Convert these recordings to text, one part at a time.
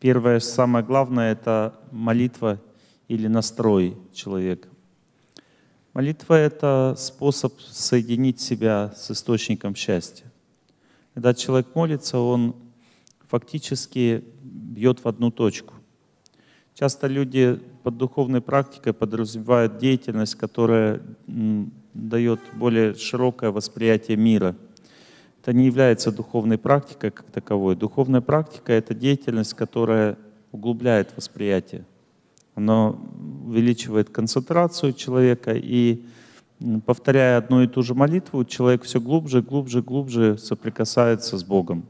Первое, самое главное, это молитва или настрой человека. Молитва — это способ соединить себя с источником счастья. Когда человек молится, он фактически бьет в одну точку. Часто люди под духовной практикой подразумевают деятельность, которая дает более широкое восприятие мира. Это не является духовной практикой как таковой. Духовная практика — это деятельность, которая углубляет восприятие. Она увеличивает концентрацию человека, и повторяя одну и ту же молитву, человек все глубже, глубже, глубже соприкасается с Богом.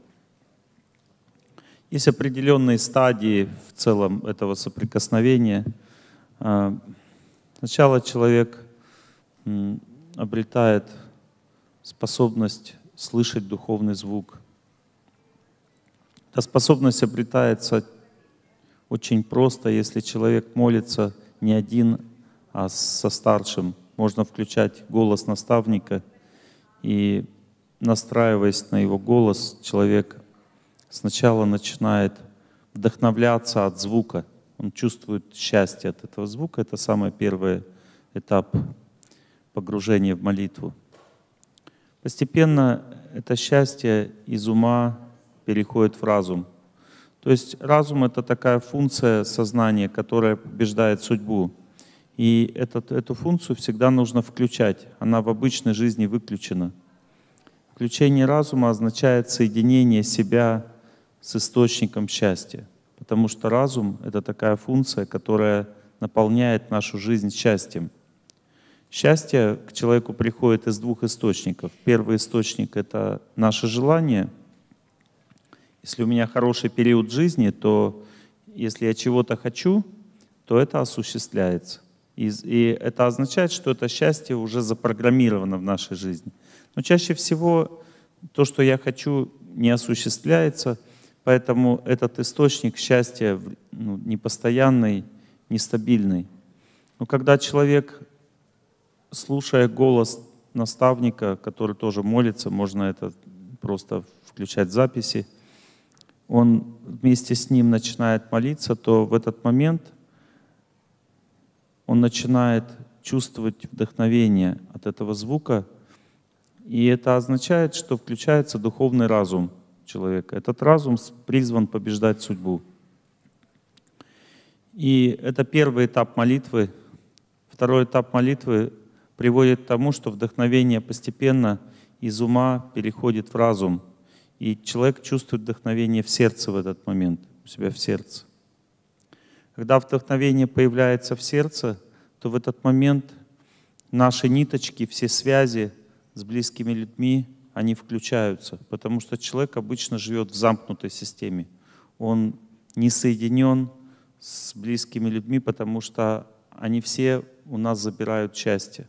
Есть определенные стадии в целом этого соприкосновения. А, сначала человек обретает способность слышать духовный звук. Эта способность обретается очень просто, если человек молится не один, а со старшим. Можно включать голос наставника, и настраиваясь на его голос, человек сначала начинает вдохновляться от звука. Он чувствует счастье от этого звука. Это самый первый этап погружения в молитву. Постепенно это счастье из ума переходит в разум — то есть разум — это такая функция сознания, которая побеждает судьбу. И этот, эту функцию всегда нужно включать. Она в обычной жизни выключена. Включение разума означает соединение себя с источником счастья. Потому что разум — это такая функция, которая наполняет нашу жизнь счастьем. Счастье к человеку приходит из двух источников. Первый источник — это наше желание — если у меня хороший период жизни, то если я чего-то хочу, то это осуществляется. И, и это означает, что это счастье уже запрограммировано в нашей жизни. Но чаще всего то, что я хочу, не осуществляется, поэтому этот источник счастья ну, непостоянный, нестабильный. Но когда человек, слушая голос наставника, который тоже молится, можно это просто включать записи, он вместе с ним начинает молиться, то в этот момент он начинает чувствовать вдохновение от этого звука, и это означает, что включается духовный разум человека. Этот разум призван побеждать судьбу. И это первый этап молитвы. Второй этап молитвы приводит к тому, что вдохновение постепенно из ума переходит в разум — и человек чувствует вдохновение в сердце в этот момент, у себя в сердце. Когда вдохновение появляется в сердце, то в этот момент наши ниточки, все связи с близкими людьми, они включаются, потому что человек обычно живет в замкнутой системе. Он не соединен с близкими людьми, потому что они все у нас забирают счастье.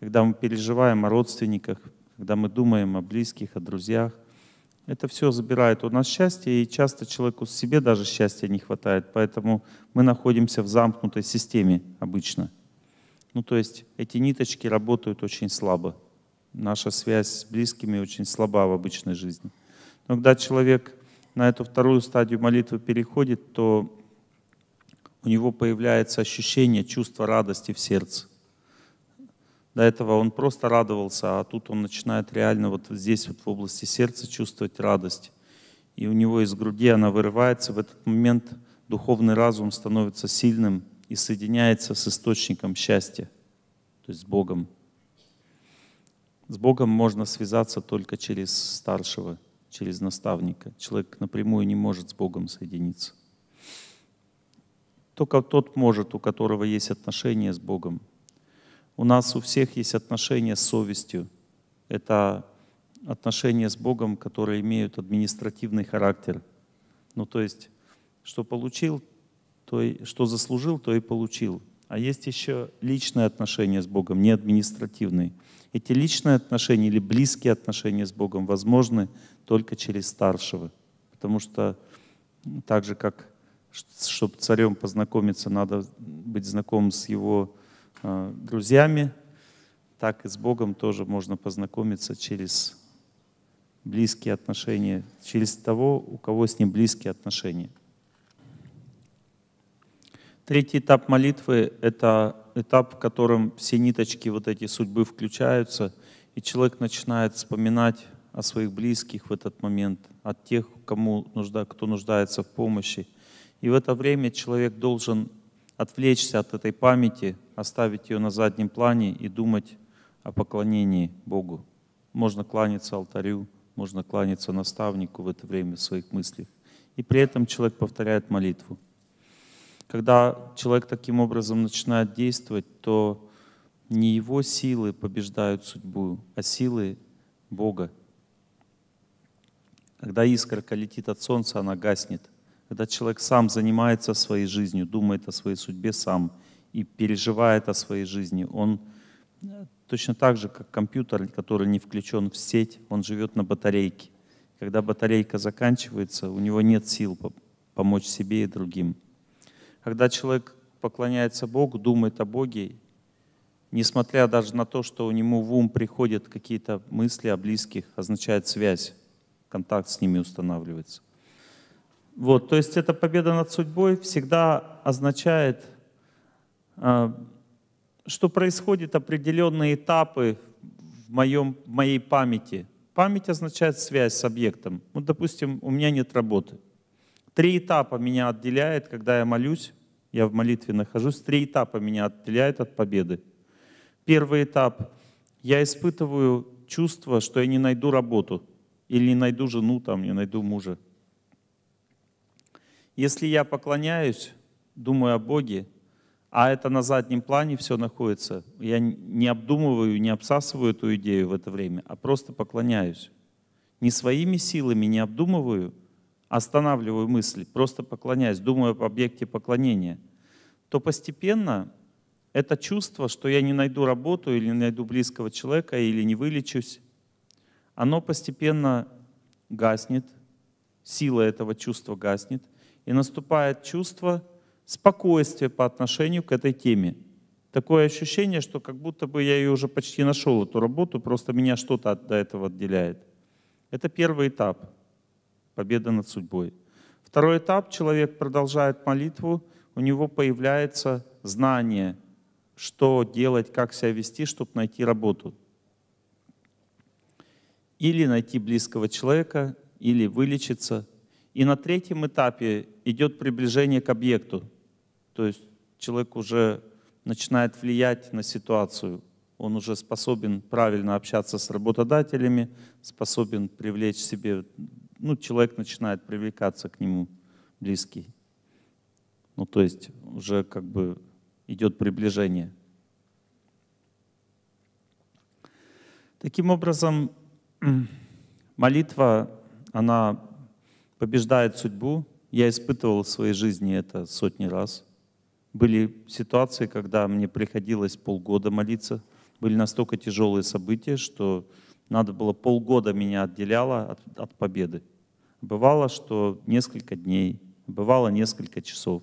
Когда мы переживаем о родственниках, когда мы думаем о близких, о друзьях — это все забирает у нас счастье, и часто человеку себе даже счастья не хватает, поэтому мы находимся в замкнутой системе обычно. Ну, то есть эти ниточки работают очень слабо. Наша связь с близкими очень слаба в обычной жизни. Но когда человек на эту вторую стадию молитвы переходит, то у него появляется ощущение, чувство радости в сердце. До этого он просто радовался, а тут он начинает реально вот здесь вот в области сердца чувствовать радость. И у него из груди она вырывается. В этот момент духовный разум становится сильным и соединяется с источником счастья, то есть с Богом. С Богом можно связаться только через старшего, через наставника. Человек напрямую не может с Богом соединиться. Только тот может, у которого есть отношения с Богом. У нас у всех есть отношения с совестью. Это отношения с Богом, которые имеют административный характер. Ну, то есть, что получил, то и, что заслужил, то и получил. А есть еще личные отношения с Богом, не административные. Эти личные отношения или близкие отношения с Богом возможны только через старшего. Потому что так же, как чтобы царем познакомиться, надо быть знакомым с его друзьями, так и с Богом тоже можно познакомиться через близкие отношения, через того, у кого с ним близкие отношения. Третий этап молитвы — это этап, в котором все ниточки вот эти судьбы включаются, и человек начинает вспоминать о своих близких в этот момент, о тех, кому нужда, кто нуждается в помощи. И в это время человек должен отвлечься от этой памяти, оставить ее на заднем плане и думать о поклонении Богу. Можно кланяться алтарю, можно кланяться наставнику в это время в своих мыслях. И при этом человек повторяет молитву. Когда человек таким образом начинает действовать, то не его силы побеждают судьбу, а силы Бога. Когда искорка летит от солнца, она гаснет. Когда человек сам занимается своей жизнью, думает о своей судьбе сам и переживает о своей жизни, он точно так же, как компьютер, который не включен в сеть, он живет на батарейке. Когда батарейка заканчивается, у него нет сил помочь себе и другим. Когда человек поклоняется Богу, думает о Боге, несмотря даже на то, что у него в ум приходят какие-то мысли о близких, означает связь, контакт с ними устанавливается. Вот, то есть эта победа над судьбой всегда означает, что происходят определенные этапы в, моем, в моей памяти. Память означает связь с объектом. Ну, допустим, у меня нет работы – Три этапа меня отделяет, когда я молюсь, я в молитве нахожусь, три этапа меня отделяет от победы. Первый этап. Я испытываю чувство, что я не найду работу, или не найду жену, там, не найду мужа. Если я поклоняюсь, думаю о Боге, а это на заднем плане все находится, я не обдумываю, не обсасываю эту идею в это время, а просто поклоняюсь. Не своими силами не обдумываю, останавливаю мысль, просто поклоняюсь, думаю об объекте поклонения, то постепенно это чувство, что я не найду работу или не найду близкого человека или не вылечусь, оно постепенно гаснет, сила этого чувства гаснет, и наступает чувство спокойствия по отношению к этой теме. Такое ощущение, что как будто бы я ее уже почти нашел, эту работу, просто меня что-то до этого отделяет. Это первый этап победа над судьбой. Второй этап, человек продолжает молитву, у него появляется знание, что делать, как себя вести, чтобы найти работу. Или найти близкого человека, или вылечиться. И на третьем этапе идет приближение к объекту. То есть человек уже начинает влиять на ситуацию. Он уже способен правильно общаться с работодателями, способен привлечь себе ну, человек начинает привлекаться к нему близкий. Ну, то есть уже как бы идет приближение. Таким образом, молитва, она побеждает судьбу. Я испытывал в своей жизни это сотни раз. Были ситуации, когда мне приходилось полгода молиться. Были настолько тяжелые события, что надо было полгода меня отделяло от, от победы. Бывало, что несколько дней, бывало несколько часов.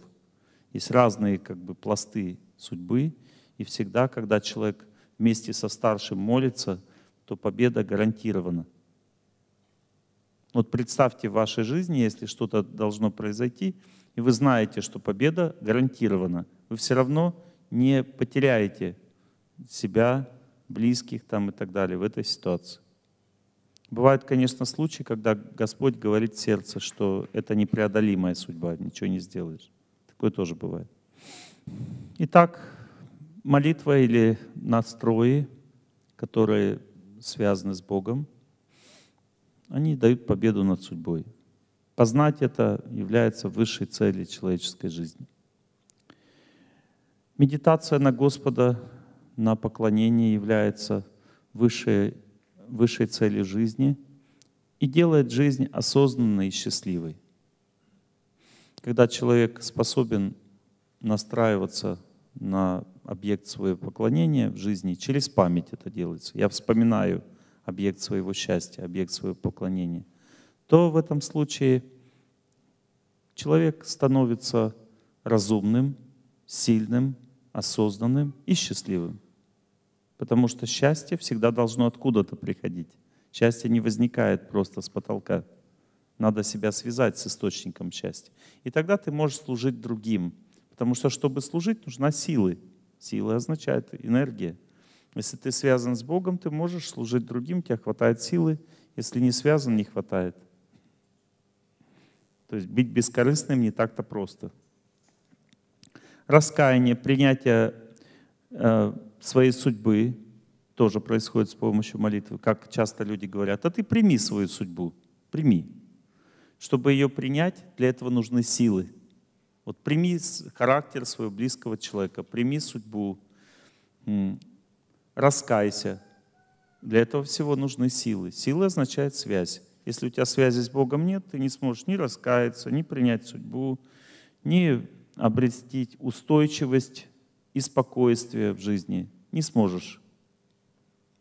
Есть разные как бы, пласты судьбы, и всегда, когда человек вместе со старшим молится, то победа гарантирована. Вот представьте в вашей жизни, если что-то должно произойти, и вы знаете, что победа гарантирована, вы все равно не потеряете себя, близких там и так далее в этой ситуации. Бывают, конечно, случаи, когда Господь говорит сердце, что это непреодолимая судьба, ничего не сделаешь. Такое тоже бывает. Итак, молитва или настрои, которые связаны с Богом, они дают победу над судьбой. Познать это является высшей целью человеческой жизни. Медитация на Господа, на поклонение является высшей высшей цели жизни и делает жизнь осознанной и счастливой. Когда человек способен настраиваться на объект своего поклонения в жизни, через память это делается. Я вспоминаю объект своего счастья, объект своего поклонения, то в этом случае человек становится разумным, сильным, осознанным и счастливым. Потому что счастье всегда должно откуда-то приходить. Счастье не возникает просто с потолка. Надо себя связать с источником счастья. И тогда ты можешь служить другим. Потому что, чтобы служить, нужна силы. Сила означает энергия. Если ты связан с Богом, ты можешь служить другим, у тебя хватает силы. Если не связан, не хватает. То есть быть бескорыстным не так-то просто. Раскаяние, принятие э, своей судьбы тоже происходит с помощью молитвы. Как часто люди говорят, а ты прими свою судьбу, прими. Чтобы ее принять, для этого нужны силы. Вот прими характер своего близкого человека, прими судьбу, раскайся. Для этого всего нужны силы. Сила означает связь. Если у тебя связи с Богом нет, ты не сможешь ни раскаяться, ни принять судьбу, ни обрести устойчивость и спокойствие в жизни. Не сможешь.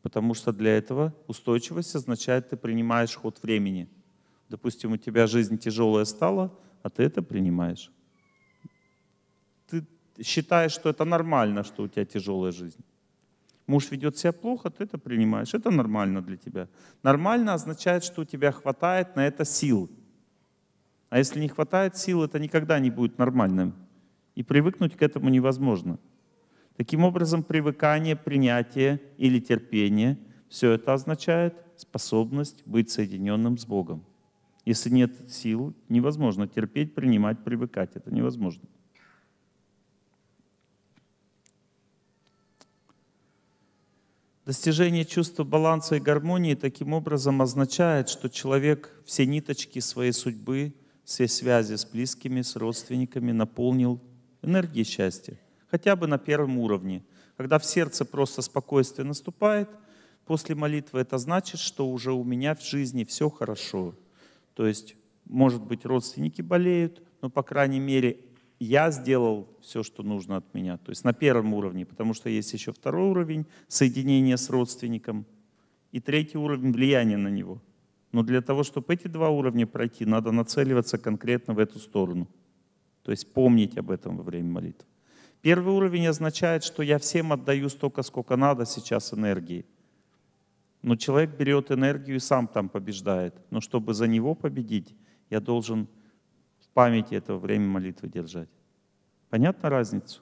Потому что для этого устойчивость означает, ты принимаешь ход времени. Допустим, у тебя жизнь тяжелая стала, а ты это принимаешь. Ты считаешь, что это нормально, что у тебя тяжелая жизнь. Муж ведет себя плохо, ты это принимаешь. Это нормально для тебя. Нормально означает, что у тебя хватает на это сил. А если не хватает сил, это никогда не будет нормальным. И привыкнуть к этому невозможно. Таким образом, привыкание, принятие или терпение — все это означает способность быть соединенным с Богом. Если нет сил, невозможно терпеть, принимать, привыкать. Это невозможно. Достижение чувства баланса и гармонии таким образом означает, что человек все ниточки своей судьбы, все связи с близкими, с родственниками наполнил энергией счастья, хотя бы на первом уровне. Когда в сердце просто спокойствие наступает, после молитвы это значит, что уже у меня в жизни все хорошо. То есть, может быть, родственники болеют, но, по крайней мере, я сделал все, что нужно от меня. То есть на первом уровне, потому что есть еще второй уровень соединения с родственником и третий уровень влияния на него. Но для того, чтобы эти два уровня пройти, надо нацеливаться конкретно в эту сторону. То есть помнить об этом во время молитвы. Первый уровень означает, что я всем отдаю столько, сколько надо сейчас энергии. Но человек берет энергию и сам там побеждает. Но чтобы за него победить, я должен памяти это время молитвы держать. Понятна разницу?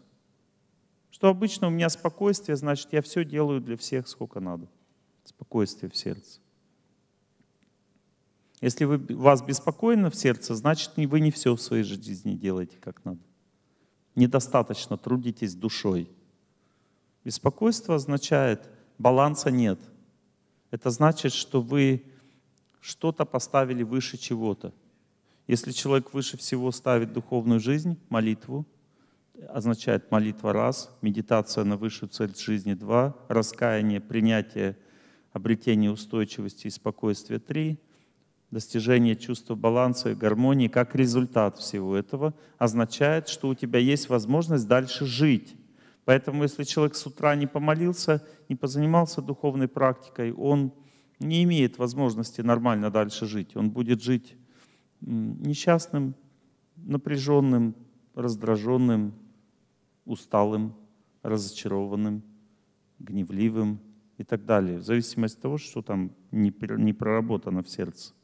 Что обычно у меня спокойствие, значит, я все делаю для всех, сколько надо. Спокойствие в сердце. Если вы, вас беспокойно в сердце, значит, вы не все в своей жизни делаете как надо. Недостаточно трудитесь душой. Беспокойство означает, баланса нет. Это значит, что вы что-то поставили выше чего-то. Если человек выше всего ставит духовную жизнь, молитву, означает молитва раз, медитация на высшую цель жизни два, раскаяние, принятие, обретение устойчивости и спокойствия три, достижение чувства баланса и гармонии как результат всего этого означает, что у тебя есть возможность дальше жить. Поэтому если человек с утра не помолился, не позанимался духовной практикой, он не имеет возможности нормально дальше жить. Он будет жить несчастным, напряженным, раздраженным, усталым, разочарованным, гневливым и так далее, в зависимости от того, что там не, проработано в сердце.